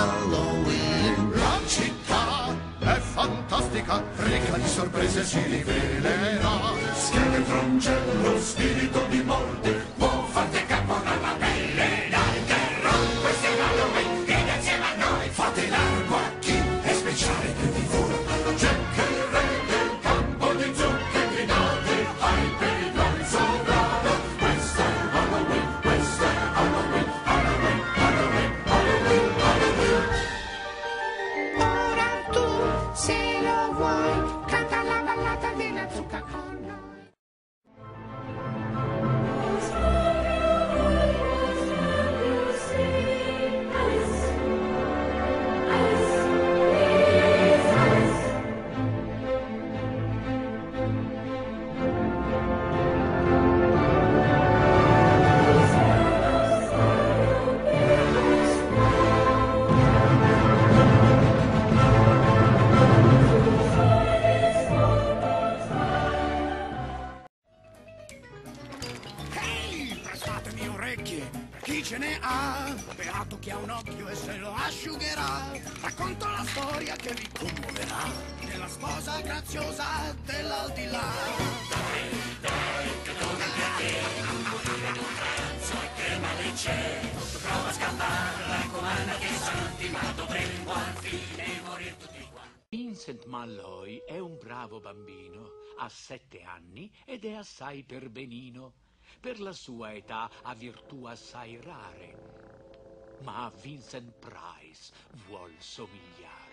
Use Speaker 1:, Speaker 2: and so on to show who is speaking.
Speaker 1: Halloween. La città è fantastica, ricca di sorprese si
Speaker 2: rivelerà. Scheletron c'è lo spirito di morte.
Speaker 3: suka. Prestatemi orecchie, per chi ce ne ha, beato chi ha un occhio e se lo asciugherà. Racconto la storia che vi commuoverà, della sposa graziosa dell'aldilà.
Speaker 4: Vincent Malloy è un bravo bambino, ha sette anni ed è assai perbenino. Per la sua età ha virtù assai rare, ma a Vincent Price vuol somigliare.